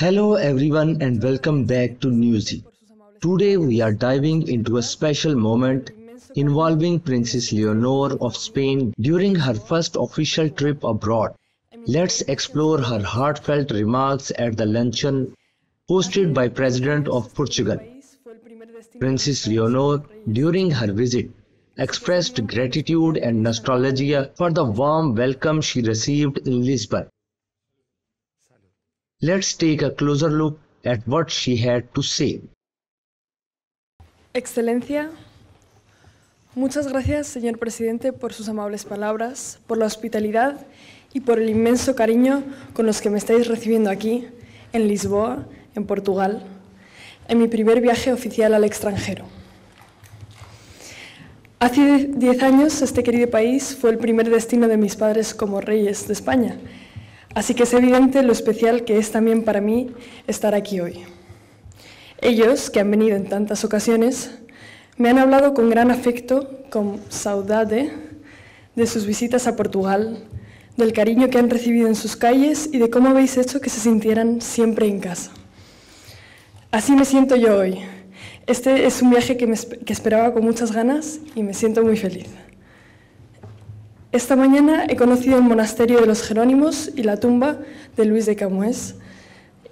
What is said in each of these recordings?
Hello everyone and welcome back to Newsy. Today we are diving into a special moment involving Princess Leonor of Spain during her first official trip abroad. Let's explore her heartfelt remarks at the luncheon hosted by President of Portugal. Princess Leonor, during her visit, expressed gratitude and nostalgia for the warm welcome she received in Lisbon. Let's take a closer look at what she had to say. Excelencia. Muchas gracias, señor presidente, por sus amables palabras, por la hospitalidad y por el inmenso cariño con los que me estáis recibiendo aquí, en Lisboa, en Portugal, en mi primer viaje oficial al extranjero. Hace diez años este querido país fue el primer destino de mis padres como reyes de España, así que es evidente lo especial que es también para mí estar aquí hoy. Ellos, que han venido en tantas ocasiones, me han hablado con gran afecto, con saudade, de sus visitas a Portugal, del cariño que han recibido en sus calles y de cómo habéis hecho que se sintieran siempre en casa. Así me siento yo hoy. Este es un viaje que, que esperaba con muchas ganas y me siento muy feliz. Esta mañana he conocido el monasterio de los Jerónimos y la tumba de Luis de Camués,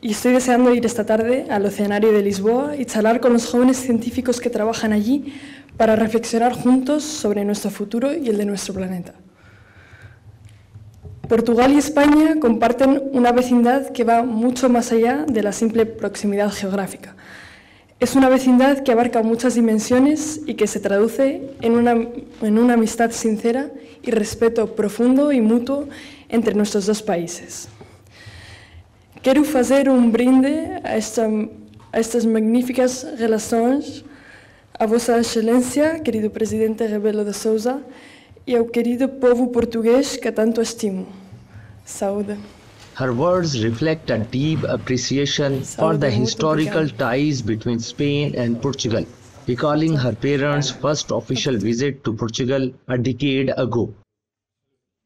y estoy deseando ir esta tarde al Oceanario de Lisboa y charlar con los jóvenes científicos que trabajan allí para reflexionar juntos sobre nuestro futuro y el de nuestro planeta. Portugal y España comparten una vecindad que va mucho más allá de la simple proximidad geográfica. Es una vecindad que abarca muchas dimensiones y que se traduce en una, en una amistad sincera y respeto profundo y mutuo entre nuestros dos países. Quero fazer um brinde a, esta, a estas magníficas relações, a Vossa Excelência, querido Presidente Rebelo de Souza, e ao querido povo português que tanto estimo. Saúde. Her words reflect a deep appreciation for the historical ties between Spain and Portugal, recalling her parents' first official visit to Portugal a decade ago.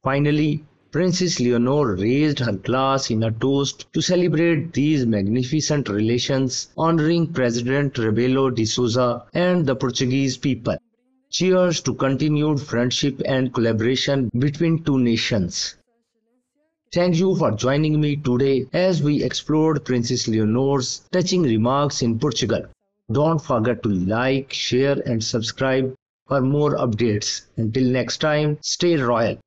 Finally, Princess Leonor raised her glass in a toast to celebrate these magnificent relations, honoring President Rebelo de Sousa and the Portuguese people. Cheers to continued friendship and collaboration between two nations. Thank you for joining me today as we explored Princess Leonor's touching remarks in Portugal. Don't forget to like, share and subscribe for more updates. Until next time, stay royal.